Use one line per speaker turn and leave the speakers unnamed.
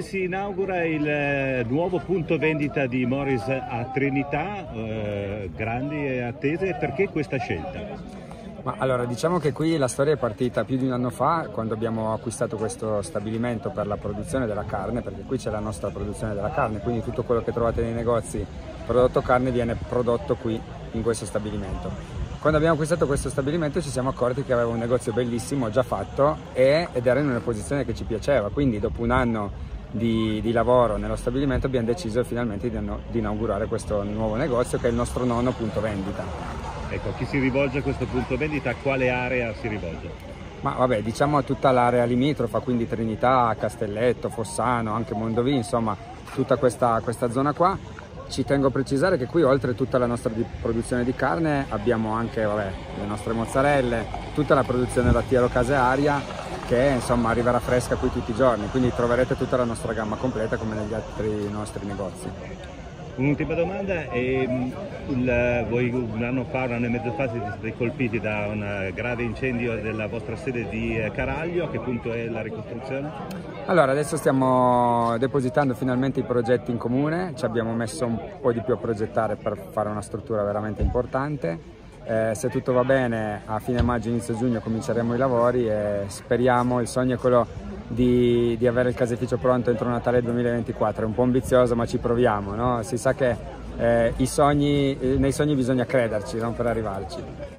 si inaugura il eh, nuovo punto vendita di Morris a Trinità, eh, grandi attese, perché questa scelta?
Ma allora, diciamo che qui la storia è partita più di un anno fa quando abbiamo acquistato questo stabilimento per la produzione della carne, perché qui c'è la nostra produzione della carne, quindi tutto quello che trovate nei negozi prodotto carne viene prodotto qui in questo stabilimento. Quando abbiamo acquistato questo stabilimento ci siamo accorti che aveva un negozio bellissimo già fatto e, ed era in una posizione che ci piaceva, quindi dopo un anno di, di lavoro nello stabilimento abbiamo deciso finalmente di, di inaugurare questo nuovo negozio che è il nostro nono punto vendita.
Ecco, chi si rivolge a questo punto vendita, a quale area si rivolge?
Ma vabbè, diciamo a tutta l'area limitrofa, quindi Trinità, Castelletto, Fossano, anche Mondovì, insomma tutta questa, questa zona qua. Ci tengo a precisare che qui oltre tutta la nostra di produzione di carne abbiamo anche vabbè, le nostre mozzarelle, tutta la produzione lattiero casearia che insomma arriverà fresca qui tutti i giorni, quindi troverete tutta la nostra gamma completa come negli altri nostri negozi.
Un'ultima domanda, ehm, il, voi un anno fa, un anno e mezzo fa siete stati colpiti da un grave incendio della vostra sede di eh, Caraglio, a che punto è la ricostruzione?
Allora adesso stiamo depositando finalmente i progetti in comune, ci abbiamo messo un po' di più a progettare per fare una struttura veramente importante. Eh, se tutto va bene a fine maggio, inizio giugno cominceremo i lavori e speriamo, il sogno è quello di, di, avere il caseificio pronto entro Natale 2024. È un po' ambizioso ma ci proviamo, no? si sa che eh, sogni, nei sogni bisogna crederci no? per arrivarci.